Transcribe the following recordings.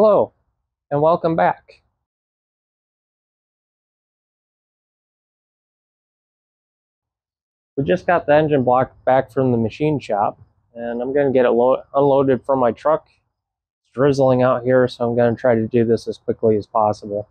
Hello, and welcome back. We just got the engine block back from the machine shop, and I'm going to get it unloaded from my truck. It's drizzling out here, so I'm going to try to do this as quickly as possible.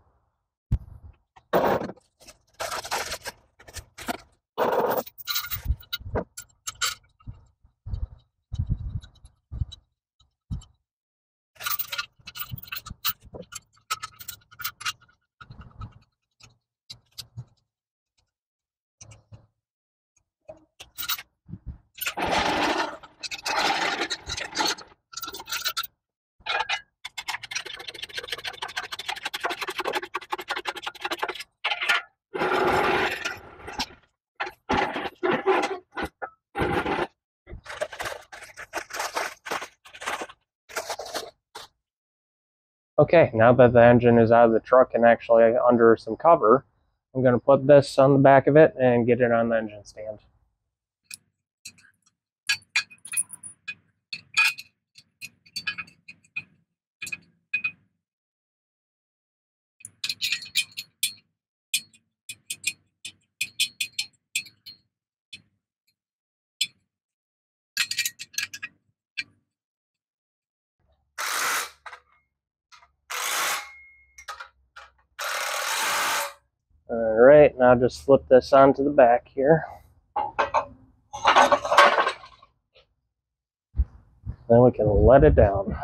Okay, now that the engine is out of the truck and actually under some cover, I'm going to put this on the back of it and get it on the engine stand. Right, now just slip this onto the back here. Then we can let it down.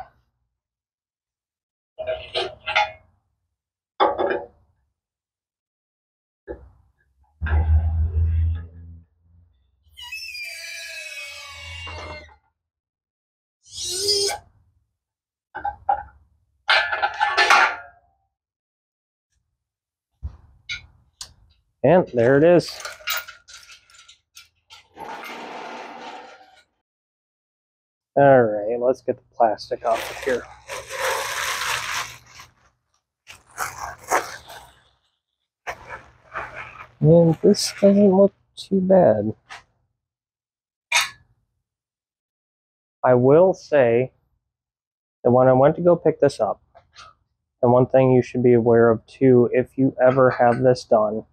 And there it is. All right, let's get the plastic off of here. And this doesn't look too bad. I will say that when I went to go pick this up, and one thing you should be aware of too, if you ever have this done,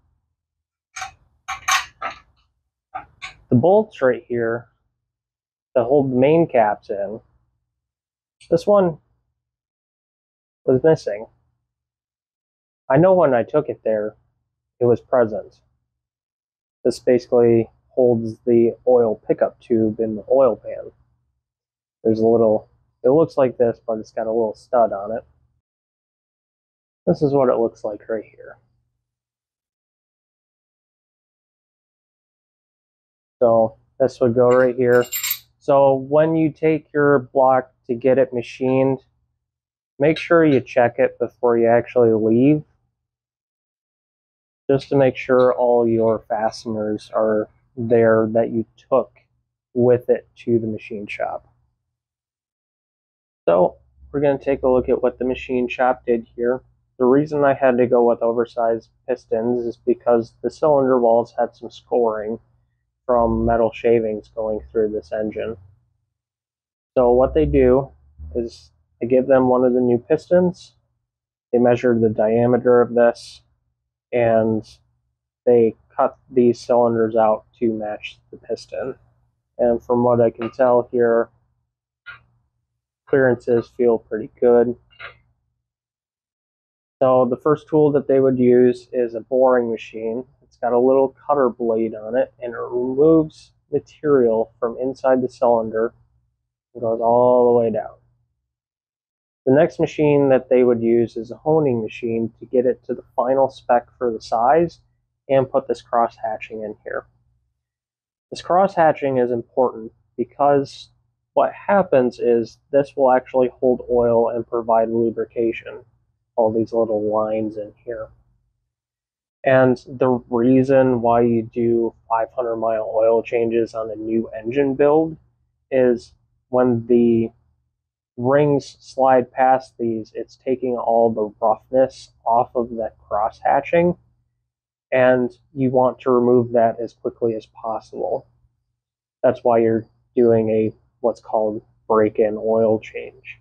the bolts right here that hold the main caps in, this one was missing. I know when I took it there, it was present. This basically holds the oil pickup tube in the oil pan. There's a little, it looks like this, but it's got a little stud on it. This is what it looks like right here. So this would go right here. So when you take your block to get it machined, make sure you check it before you actually leave. Just to make sure all your fasteners are there that you took with it to the machine shop. So we're going to take a look at what the machine shop did here. The reason I had to go with oversized pistons is because the cylinder walls had some scoring from metal shavings going through this engine. So what they do is I give them one of the new pistons. They measure the diameter of this and they cut these cylinders out to match the piston. And from what I can tell here, clearances feel pretty good. So the first tool that they would use is a boring machine got a little cutter blade on it and it removes material from inside the cylinder and goes all the way down. The next machine that they would use is a honing machine to get it to the final spec for the size and put this cross hatching in here. This cross hatching is important because what happens is this will actually hold oil and provide lubrication. All these little lines in here. And the reason why you do 500 mile oil changes on a new engine build is when the rings slide past these, it's taking all the roughness off of that cross hatching, and you want to remove that as quickly as possible. That's why you're doing a what's called break-in oil change.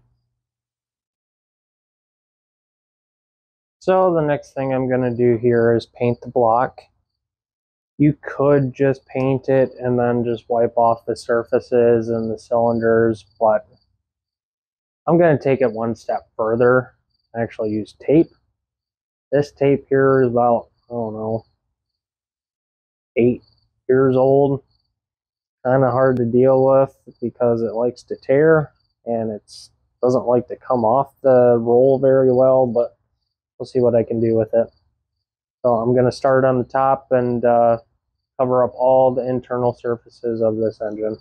So the next thing I'm going to do here is paint the block. You could just paint it and then just wipe off the surfaces and the cylinders, but I'm going to take it one step further. I actually use tape. This tape here is about, I don't know, eight years old. Kind of hard to deal with because it likes to tear and it doesn't like to come off the roll very well, but we'll see what I can do with it. So I'm going to start on the top and uh, cover up all the internal surfaces of this engine.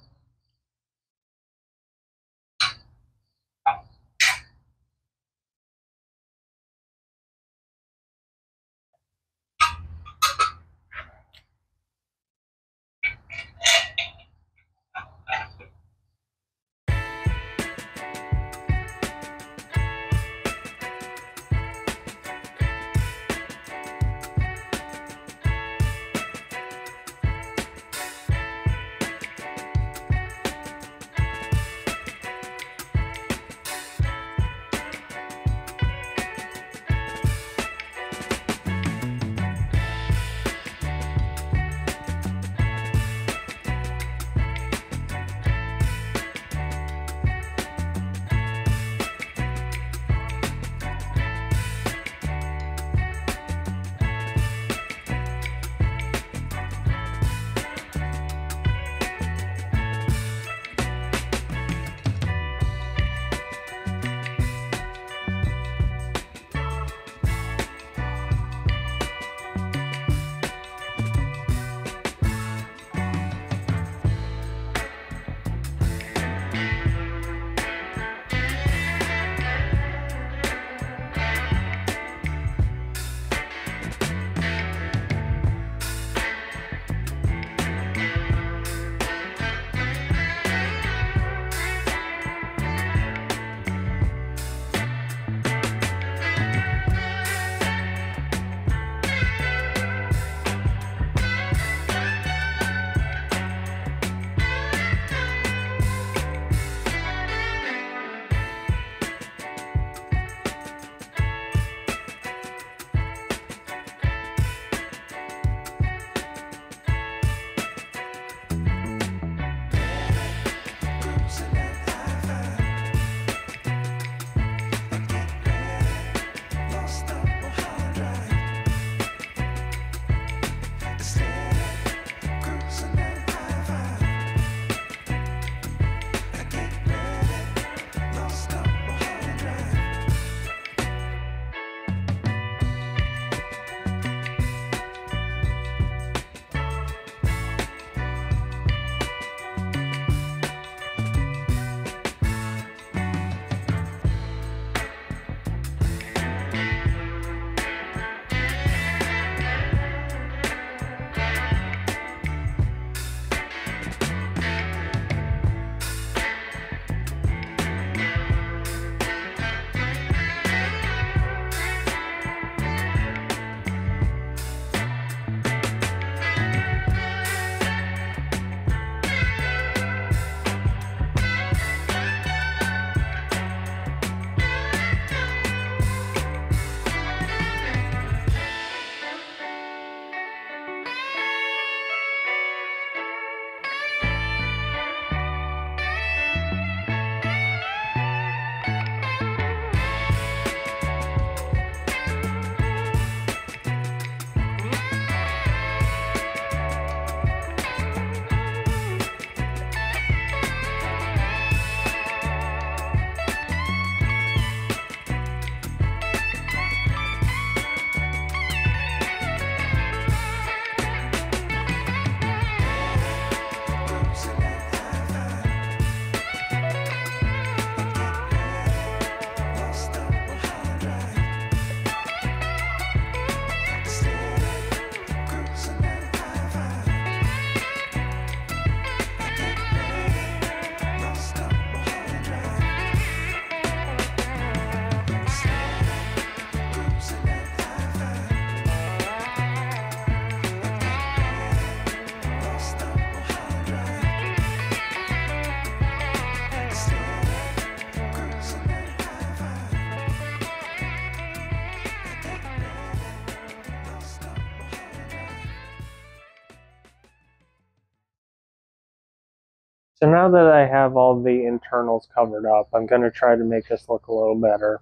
So now that I have all the internals covered up, I'm going to try to make this look a little better.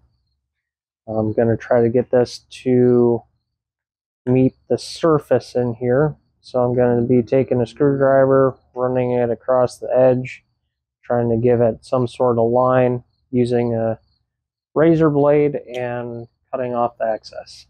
I'm going to try to get this to meet the surface in here. So I'm going to be taking a screwdriver, running it across the edge, trying to give it some sort of line using a razor blade and cutting off the excess.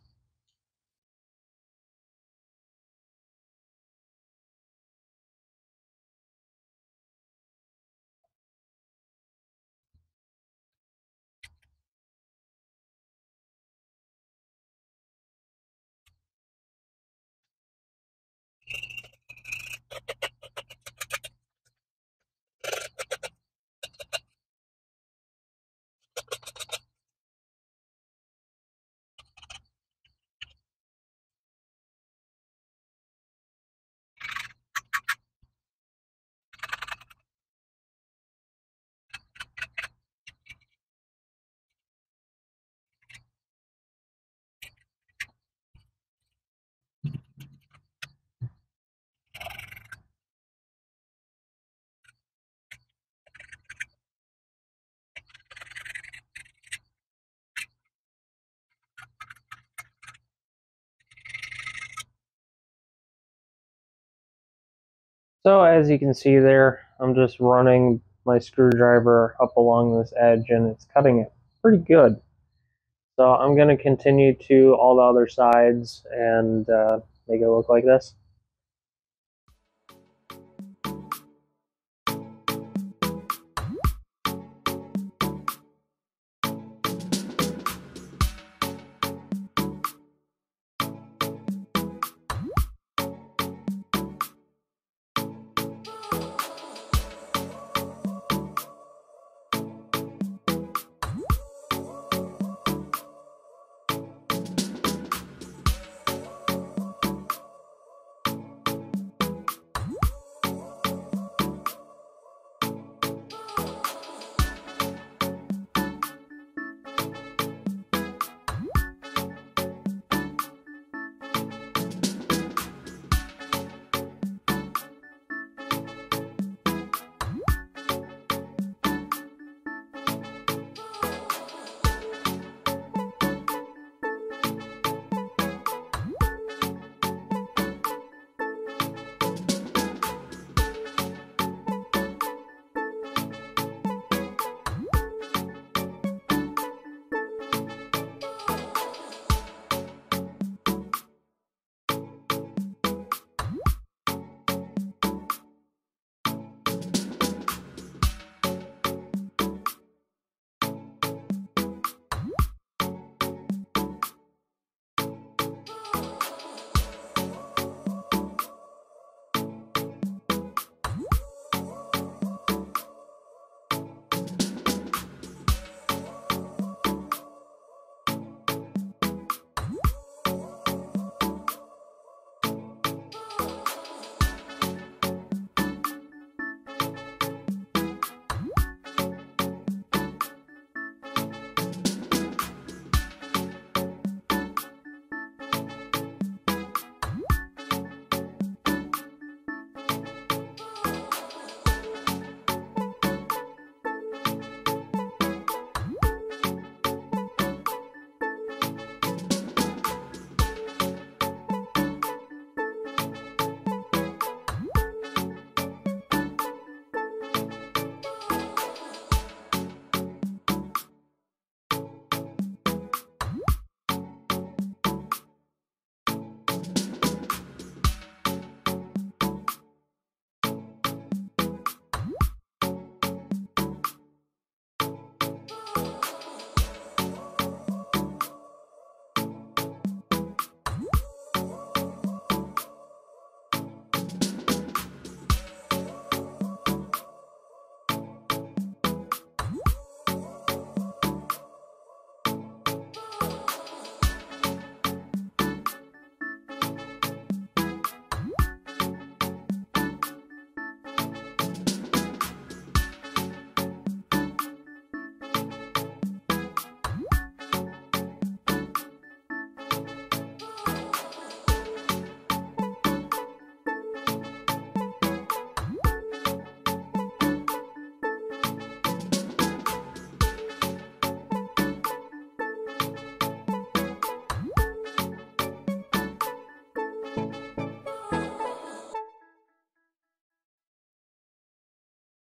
So as you can see there, I'm just running my screwdriver up along this edge and it's cutting it pretty good. So I'm going to continue to all the other sides and uh, make it look like this.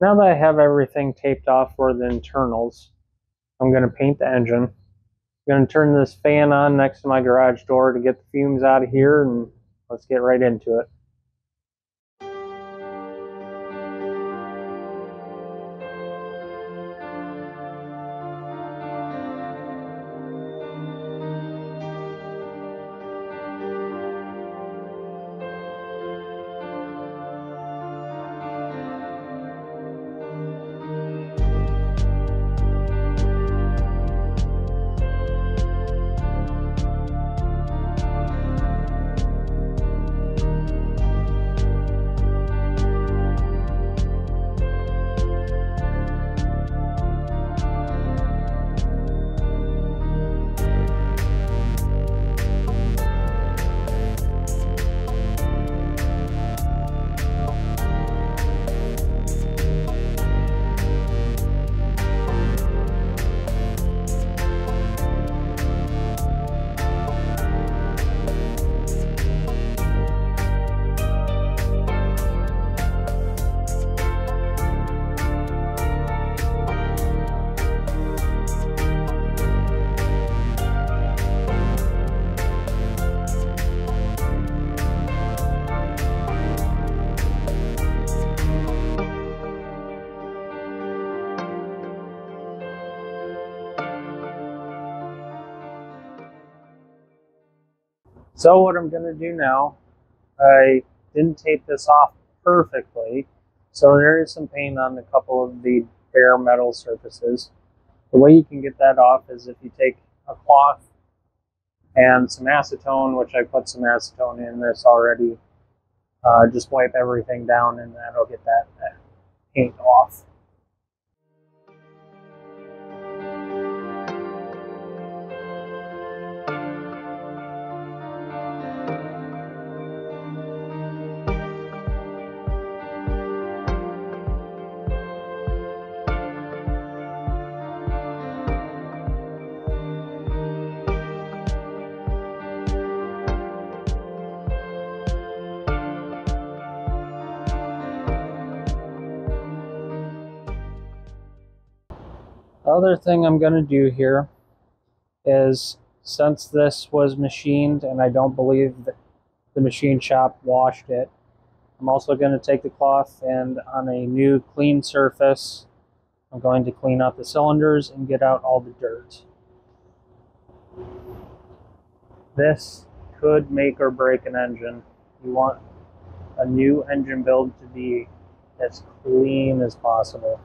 Now that I have everything taped off for the internals, I'm going to paint the engine. I'm going to turn this fan on next to my garage door to get the fumes out of here and let's get right into it. So what I'm going to do now, I didn't tape this off perfectly, so there is some paint on a couple of the bare metal surfaces. The way you can get that off is if you take a cloth and some acetone, which I put some acetone in this already, uh, just wipe everything down and that'll get that, that paint off. The other thing I'm going to do here is since this was machined and I don't believe that the machine shop washed it, I'm also going to take the cloth and on a new clean surface, I'm going to clean out the cylinders and get out all the dirt. This could make or break an engine. You want a new engine build to be as clean as possible.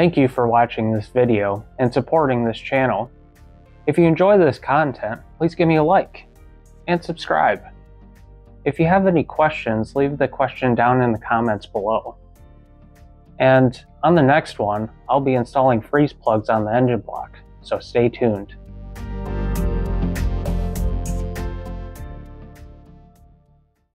Thank you for watching this video and supporting this channel. If you enjoy this content, please give me a like and subscribe. If you have any questions, leave the question down in the comments below. And on the next one, I'll be installing freeze plugs on the engine block, so stay tuned.